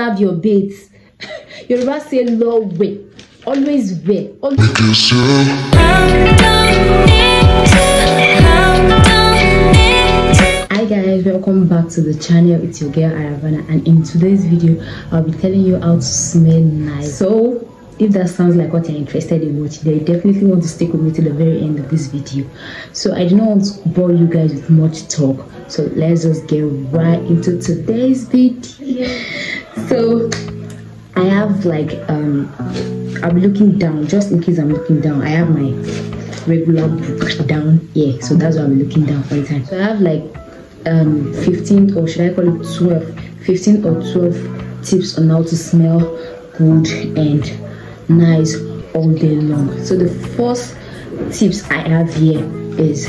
have your baits. Yoruba say law way. Always wear. Always. Hi guys, welcome back to the channel. It's your girl Aravana, and in today's video, I'll be telling you how to smell nice. So, if that sounds like what you're interested in watching, then you definitely want to stick with me to the very end of this video. So, I do not want to bore you guys with much talk. So, let's just get right into today's video. So, I have like um, I'm looking down just in case I'm looking down. I have my regular book down yeah so that's why i'm looking down all the time so i have like um 15 or should i call it 12 15 or 12 tips on how to smell good and nice all day long so the first tips i have here is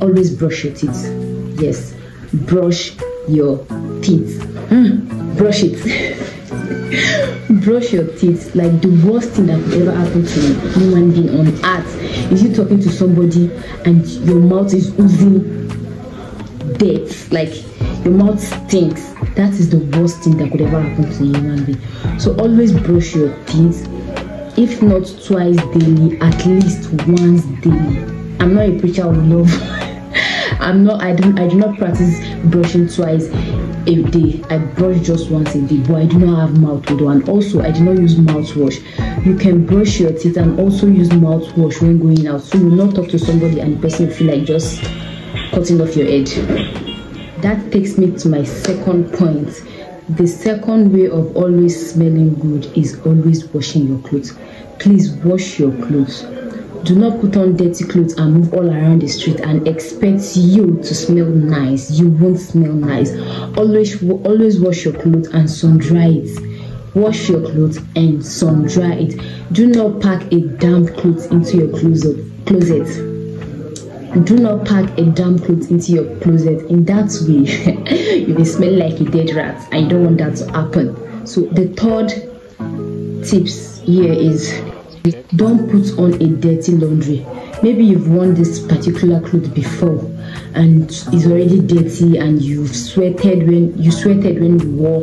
always brush your teeth yes. Brush your teeth. Mm, brush it. Brush your teeth like the worst thing that could ever happen to a human being on earth is you talking to somebody and your mouth is oozing dirt like your mouth stinks. That is the worst thing that could ever happen to a human being. So always brush your teeth if not twice daily at least once daily. I'm not a preacher of love i'm not i don't i do not practice brushing twice a day. I brush just once a day but i do not have mouth odor and also i do not use mouthwash. You can brush your teeth and also use mouthwash when going out. So you will not talk to somebody and the person feel like just cutting off your head. That takes me to my second point. The second way of always smelling good is always washing your clothes. Please wash your clothes do not put on dirty clothes and move all around the street and expect you to smell nice. You won't smell nice. Always always wash your clothes and sun dry it. Wash your clothes and sun dry it. Do not pack a damp clothes into your closet closet. Do not pack a damp clothes into your closet in that way. You will smell like a dead rat. I don't want that to happen. So the third tips here is don't put on a dirty laundry. Maybe you've worn this particular clothes before and it's already dirty and you've sweated when you sweated when you wore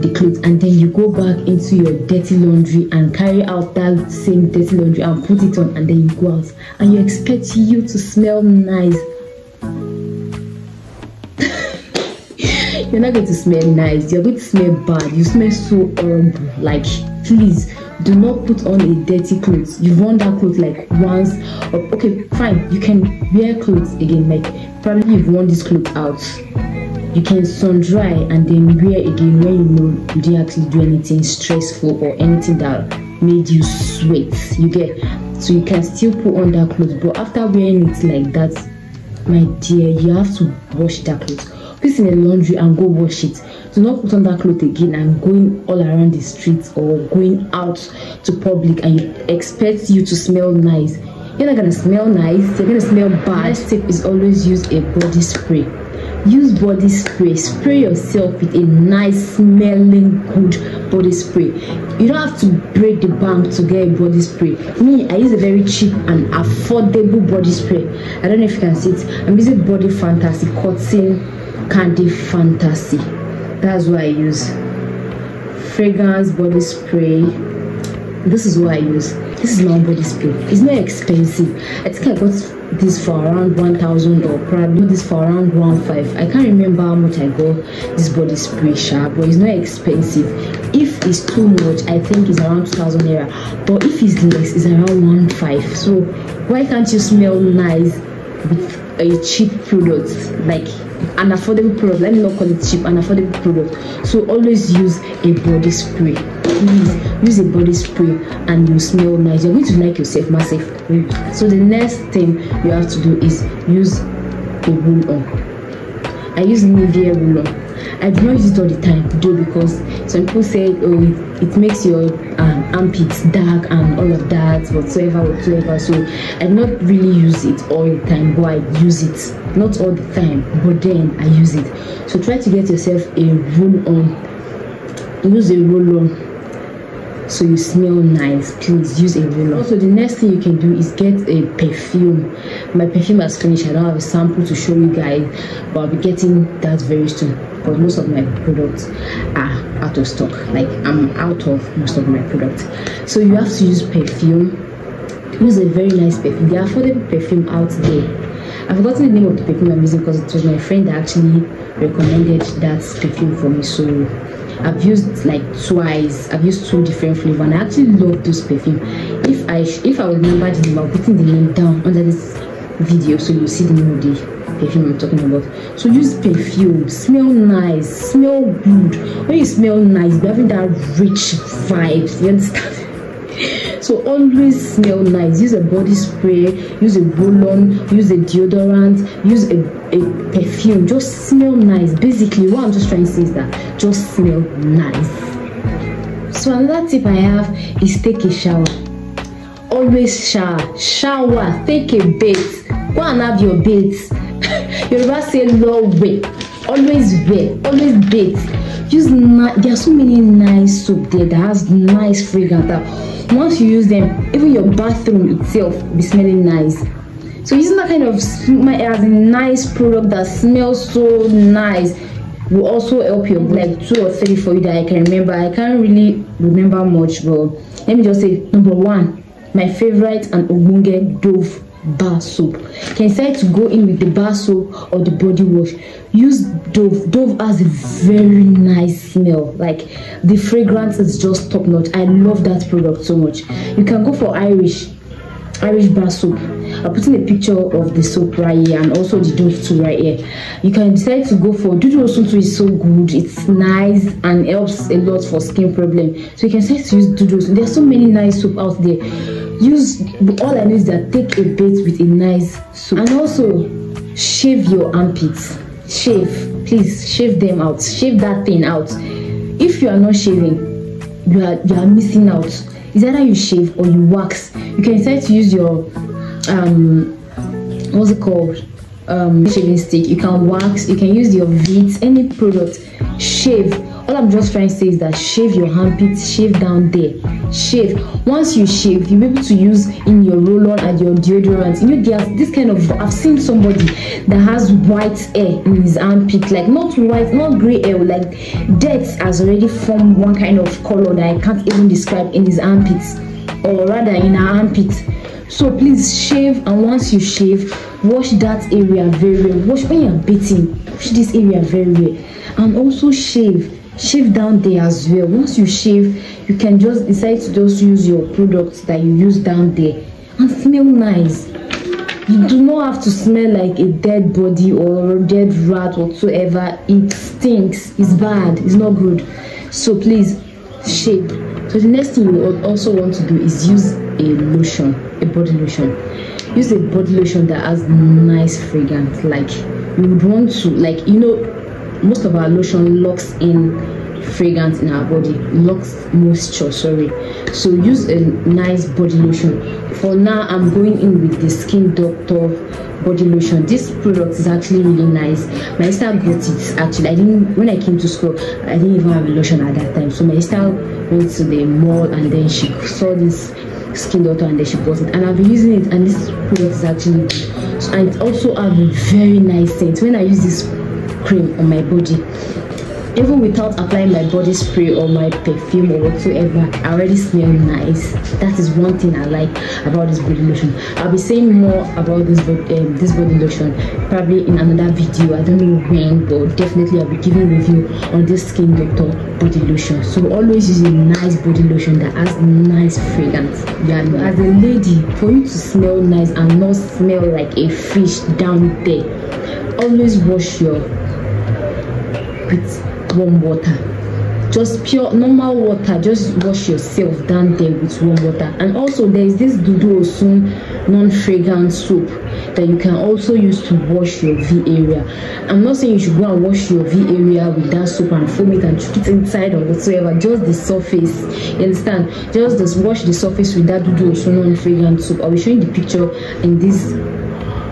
the clothes and then you go back into your dirty laundry and carry out that same dirty laundry and put it on and then you go out and you expect you to smell nice. You're not going to smell nice. You're going to smell bad. You smell so horrible. Like please do not put on a dirty clothes. You've worn that clothes like once or, okay fine you can wear clothes again like probably you've worn this clothes out. You can sun dry and then wear again when you know you didn't actually do anything stressful or anything that made you sweat. You get so you can still put on that clothes but after wearing it like that my dear you have to wash that clothes it in the laundry and go wash it. Do not put on that clothes again and going all around the streets or going out to public and you expect you to smell nice. You're not gonna smell nice. You're gonna smell bad. Next tip is always use a body spray. Use body spray. Spray yourself with a nice smelling good body spray. You don't have to break the bank to get a body spray. Me i use a very cheap and affordable body spray. I don't know if you can see it. I'm using body fantasy cotton candy fantasy. That's what i use. Fragrance body spray. This is what i use. This is my body spray. It's not expensive. I think i got this for around 1000 or probably this for around 15 i can't remember how much i got this body spray sharp but it's not expensive. If it's too much i think it's around 2000 naira. But if it's less it's around 1 5 so why can't you smell nice with a cheap product? Like an affordable product let me not call it cheap an affordable product. So always use a body spray please. Use a body spray and you smell nice. You're going to like yourself massive so the next thing you have to do is use a roll on i use nivea roll on I do not use it all the time though because some people say oh it, it makes your armpits dark and all of that whatsoever whatsoever. So I not really use it all the time but I use it. Not all the time but then I use it. So try to get yourself a roll on use a roll on so you smell nice. Please use a roller also the next thing you can do is get a perfume. My perfume has finished. I don't have a sample to show you guys but i'll be getting that very soon because most of my products are out of stock like i'm out of most of my products so you have to use perfume use a very nice perfume the affordable perfume out there I've forgotten the name of the perfume I'm using because it was my friend that actually recommended that perfume for me. So I've used like twice. I've used two different flavors, and I actually love this perfume. If I if I remember the name, I'll put the name down under this video so you see the name of the perfume I'm talking about. So use perfume, smell nice, smell good. When you smell nice, you're having that rich vibes. You understand? so always smell nice use a body spray use a roll-on use a deodorant use a, a perfume just smell nice basically what i'm just trying to say is that just smell nice so another tip i have is take a shower always shower shower take a bath go and have your bath yoruba say way. Always wear always bathe use there are so many nice soap there that has nice fragrance that once you use them even your bathroom itself will be smelling nice. So using that kind of as a nice product that smells so nice will also help your like two or three for you that i can remember. I can't really remember much but let me just say number one my favorite and ogbonge dove bar soap you can decide to go in with the bar soap or the body wash? Use dove. Dove has a very nice smell. Like the fragrance is just top notch. I love that product so much. You can go for irish irish bar soap. I'm putting a picture of the soap right here and also the dove too right here. You can decide to go for dudu osun too is so good. It's nice and helps a lot for skin problem. So you can decide to use dudu osun there's so many nice soap out there use all i know is that. Take a bath with a nice soap and also shave your armpits. Shave. Please shave them out. Shave that thing out. If you are not shaving you are you are missing out. Is either you shave or you wax. You can decide to use your um what's it called? Um shaving stick. You can wax. You can use your Veet any product. Shave all i'm just trying to say is that shave your armpits shave down there. Shave. Once you shave you'll be able to use in your roll-on and your deodorant. You know there's this kind of i've seen somebody that has white hair in his armpit like not white not gray hair like dirt has already formed one kind of color that i can't even describe in his armpits or rather in her armpits so please shave and once you shave wash that area very well. Wash when you're bathing wash this area very well. And also shave shave down there as well. Once you shave you can just decide to just use your products that you use down there. And smell nice. You do not have to smell like a dead body or a dead rat whatsoever. It stinks. It's bad. It's not good. So please shave. So the next thing you also want to do is use a lotion a body lotion. Use a body lotion that has nice fragrance. Like you would want to like you know most of our lotion locks in fragrance in our body locks moisture sorry. So use a nice body lotion. For now i'm going in with the skin doctor body lotion. This product is actually really nice. My sister got it actually. I didn't when i came to school i didn't even have a lotion at that time. So my sister went to the mall and then she saw this skin doctor and then she bought it. And i've been using it and this product is actually good. So, and it also have a very nice scent. When i use this cream on my body. Even without applying my body spray or my perfume or whatsoever i already smell nice. That is one thing i like about this body lotion. I'll be saying more about this um, this body lotion probably in another video. I don't know when but definitely i'll be giving review on this skin doctor body lotion. So always use a nice body lotion that has nice fragrance. Yeah as a lady for you to smell nice and not smell like a fish down there always wash your with warm water. Just pure normal water. Just wash yourself down there with warm water. And also there is this dudu osun non-fragrant soap that you can also use to wash your v area. I'm not saying you should go and wash your v area with that soap and foam it and put it inside or whatsoever. Just the surface you understand? Just just wash the surface with that dudu osun non-fragrant soap. I'll be showing the picture in this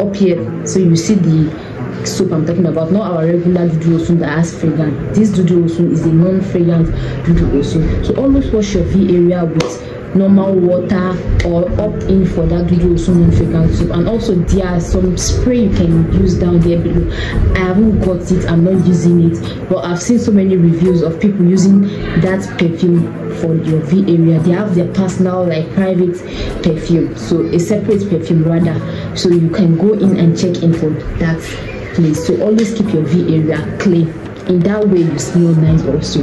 up here so you see the soap I'm talking about, not our regular Dudu Osun that has fragrance. This Dudu Osun is a non-fragrant Dudu Osun. So always wash your V area with normal water or opt in for that Dudu Osun fragrance soap and also there are some spray you can use down there below. I haven't got it I'm not using it but I've seen so many reviews of people using that perfume for your V area. They have their personal like private perfume. So a separate perfume rather. So you can go in and check in for that place. So always keep your V area clean. In that way you smell nice also.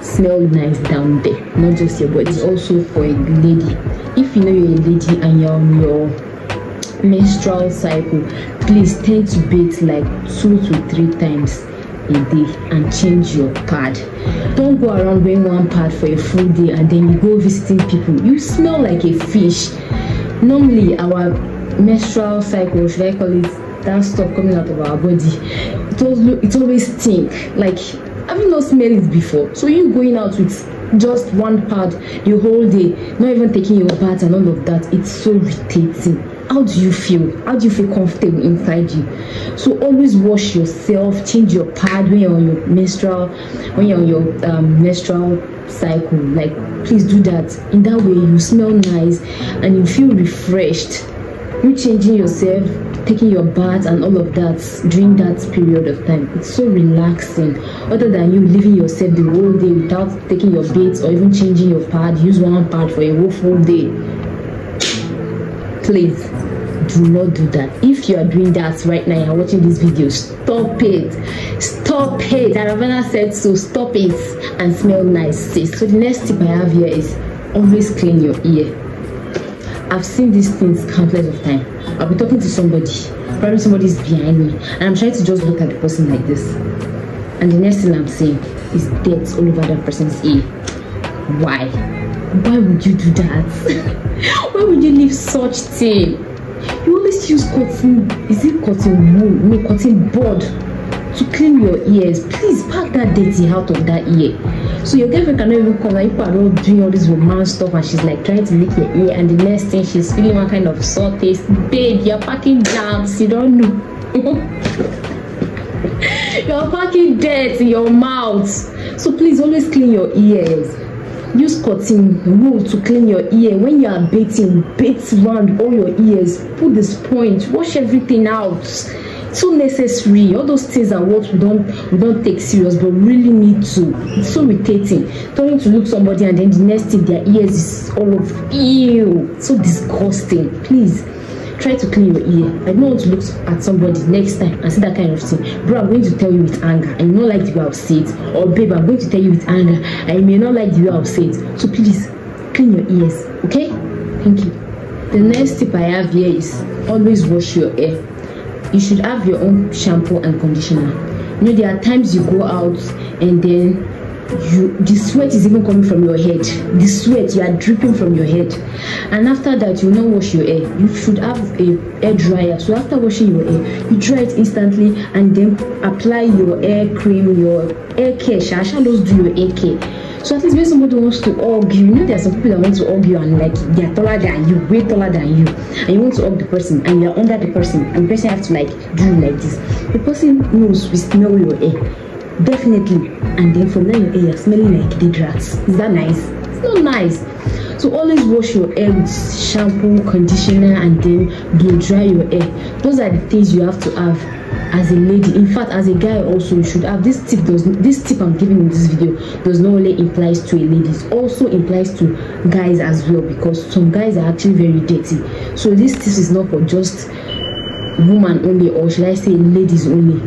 Smell nice down there not just your body also for a lady. If you know you're a lady and you're on your menstrual cycle please tend to bathe like two to three times a day and change your pad. Don't go around wearing one pad for a full day and then you go visiting people. You smell like a fish. Normally our menstrual cycle should i call it that stuff coming out of our body it always it always stink. Like have you not smelled it before? So you going out with just one pad the whole day not even taking your bath and all of that it's so irritating. How do you feel? How do you feel comfortable inside you? So always wash yourself change your pad when you're on your menstrual when you're on your um, menstrual cycle. Like please do that. In that way you smell nice and you feel refreshed. You changing yourself taking your bath and all of that during that period of time it's so relaxing. Other than you leaving yourself the whole day without taking your bath or even changing your pad use one pad for a whole full day. Please do not do that. If you are doing that right now you're watching this video stop it. Stop it. Aravana said so. Stop it and smell nice sis. So the next tip i have here is always clean your ear I've seen these things countless of times. I'll be talking to somebody, probably somebody's behind me, and I'm trying to just look at the person like this. And the next thing I'm seeing is dirt all over that person's ear. Why? Why would you do that? Why would you leave such thing? You always use cotton, is it cotton wool? No, cotton board to clean your ears. Please pack that dirty out of that ear. So your girlfriend cannot even come like people are all doing all this romance stuff and she's like trying to lick your ear and the next thing she's feeling one kind of sore taste. Babe, you're packing jams, you don't know. you're packing dirt in your mouth. So please always clean your ears. Use cotton wool to clean your ear. When you are bathing, bath around all your ears. Put the sponge, wash everything out so necessary all those things are what we don't we don't take serious but really need to. It's so irritating turning to look somebody and then the next thing their ears is all of ew. So disgusting. Please try to clean your ear. I don't want to look at somebody next time and see that kind of thing. Bro i'm going to tell you with anger. You not like the way i'll say it. Or babe i'm going to tell you with anger. You may not like the way i'll say it. So please clean your ears okay? Thank you. The next tip i have here is always wash your hair you should have your own shampoo and conditioner. You know there are times you go out and then you the sweat is even coming from your head. The sweat you are dripping from your head. And after that you not wash your hair. You should have a hair dryer. So after washing your hair you dry it instantly and then apply your hair cream your hair care. Shasha those do your hair care. So at least when somebody wants to hug you, you know there are some people that want to you and like they are taller than you, way taller than you, and you want to hug the person and you're under the person and the person have to like do like this. The person knows we smell your hair. Definitely. And then from there your hair smelling like dead rats. Is that nice? It's not nice. So always wash your hair with shampoo, conditioner, and then blow dry your hair. Those are the things you have to have as a lady in fact as a guy also you should have this tip does this tip i'm giving in this video does not only implies to a lady it also implies to guys as well because some guys are actually very dirty so this tip is not for just woman only or should i say ladies only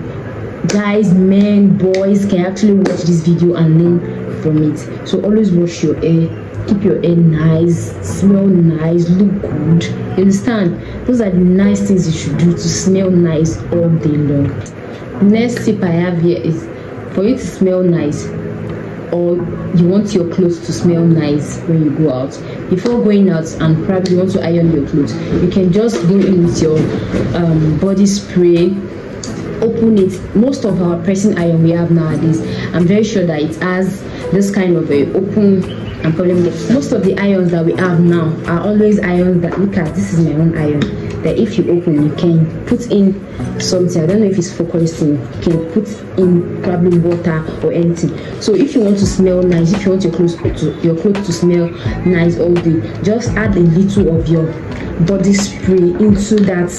guys men boys can actually watch this video and learn from it? So always wash your hair keep your hair nice smell nice look good. You understand? Those are the nice things you should do to smell nice all day long. Next tip i have here is for you to smell nice or you want your clothes to smell nice when you go out. Before going out and probably want to iron your clothes you can just go in with your um, body spray open it. Most of our pressing iron we have nowadays i'm very sure that it has this kind of a open and probably most of the irons that we have now are always irons that look at this is my own iron that if you open you can put in something. I don't know if it's focusing you can put in probably water or anything. So if you want to smell nice if you want your clothes to your clothes to smell nice all day just add a little of your body spray into that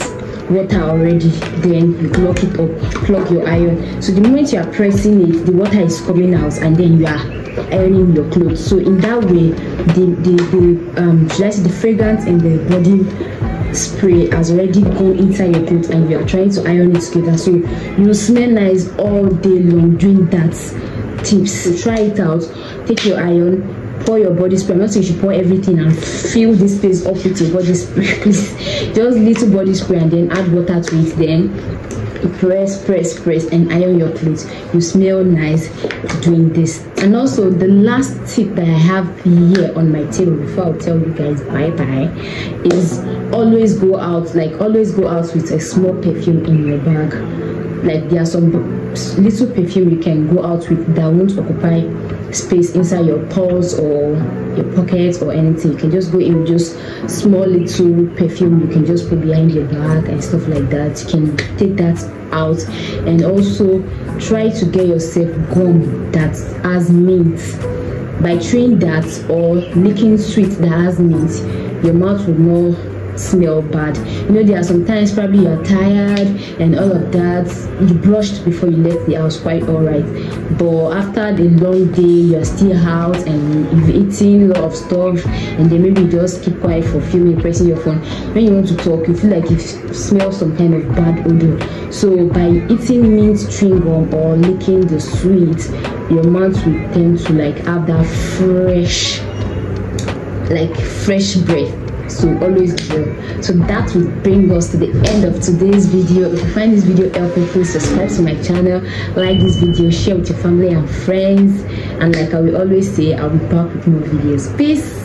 water already then you lock it up plug your iron. So the moment you are pressing it the water is coming out and then you are ironing your clothes. So in that way the the, the um the fragrance and the body spray has already gone inside your clothes and you are trying to iron it together. So you smell nice all day long doing that tips. So try it out. Take your iron pour your body spray. I'm not saying you should pour everything and fill this space up with your body spray please. Just little body spray and then add water to it then press press press and iron your clothes. You smell nice doing this. And also the last tip that i have here on my table before i'll tell you guys bye bye is always go out like always go out with a small perfume in your bag. Like there are some little perfume you can go out with that won't occupy space inside your purse or your pockets or anything. You can just go in with just small little perfume you can just put behind your back and stuff like that. You can take that out and also try to get yourself gum that has mint. By chewing that or licking sweet that has mint your mouth will not smell bad. You know there are sometimes probably you're tired and all of that. You brushed before you left the house quite all right but after the long day you're still out and you've eaten a lot of stuff and then maybe you just keep quiet for a few minutes pressing your phone. When you want to talk you feel like you smell some kind of bad odor. So by eating mint chewing gum or licking the sweet your mouth will tend to like have that fresh like fresh breath so always do so that will bring us to the end of today's video. If you find this video helpful please subscribe to my channel like this video share with your family and friends and like i will always say i'll be back with more videos. Peace